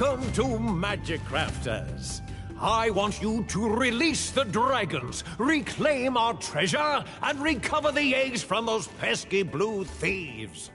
Welcome to Magic Crafters. I want you to release the dragons, reclaim our treasure, and recover the eggs from those pesky blue thieves.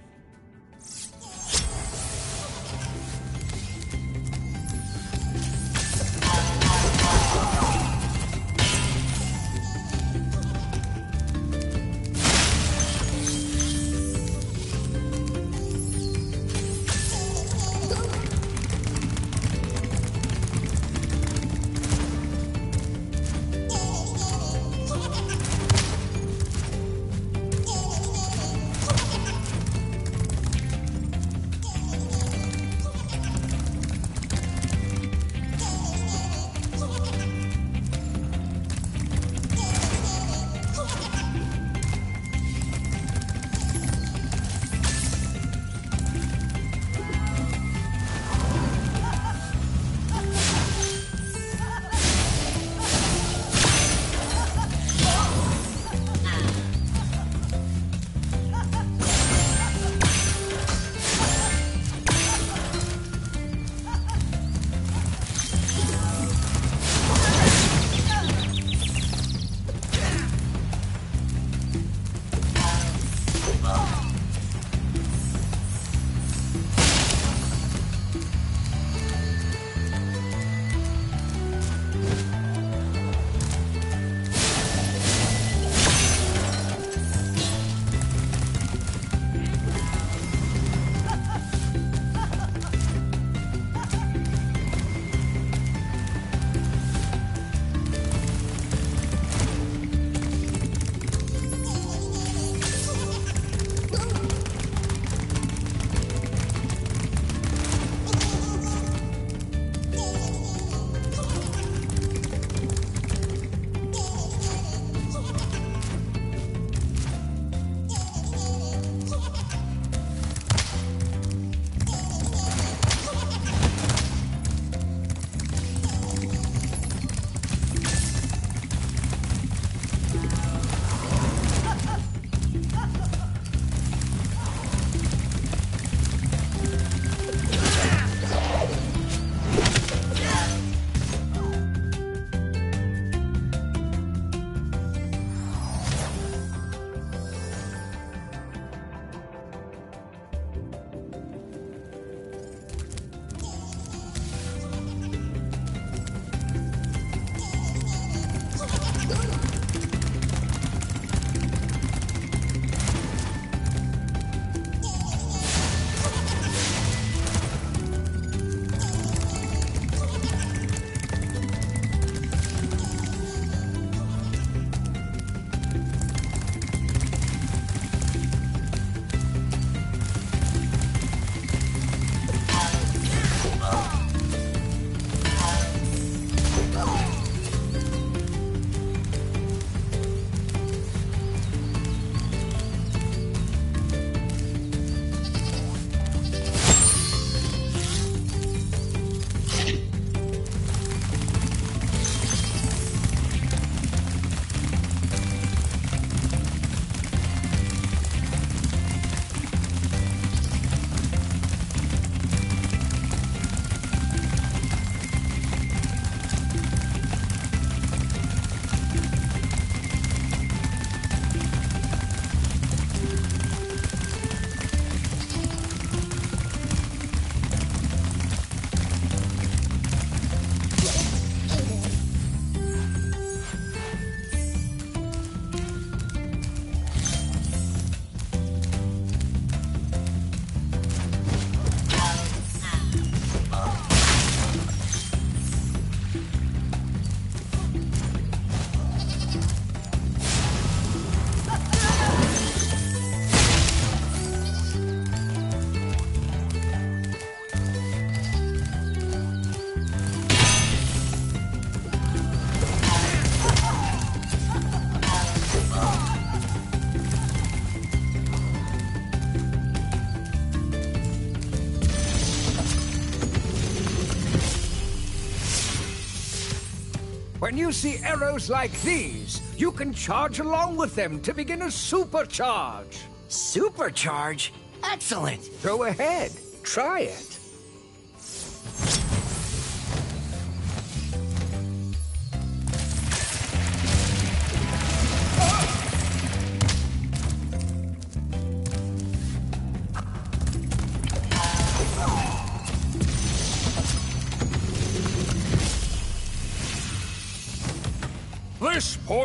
When you see arrows like these, you can charge along with them to begin a supercharge. Supercharge? Excellent! Go ahead, try it.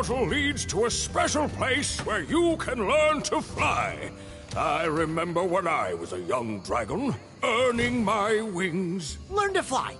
Portal leads to a special place where you can learn to fly. I remember when I was a young dragon, earning my wings. Learn to fly.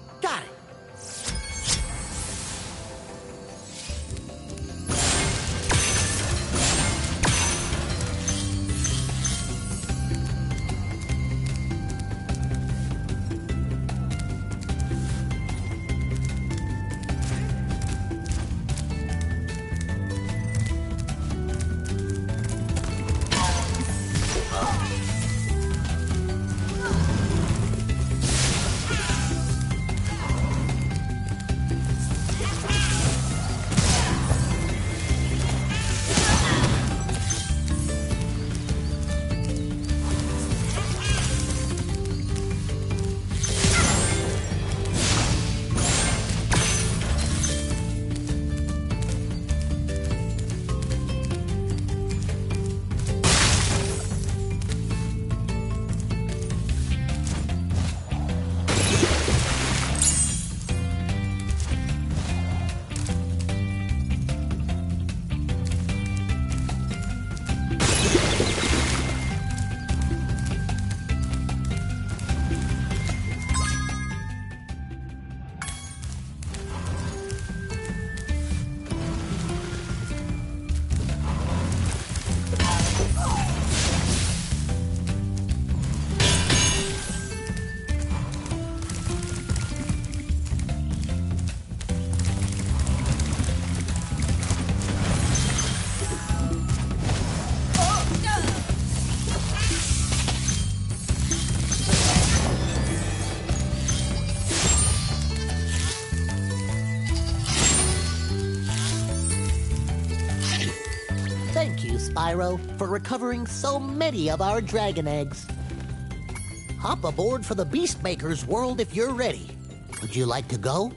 For recovering so many of our dragon eggs. Hop aboard for the Beastmaker's world if you're ready. Would you like to go?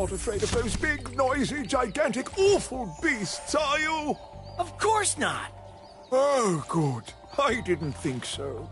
Not afraid of those big, noisy, gigantic, awful beasts, are you? Of course not. Oh, good. I didn't think so.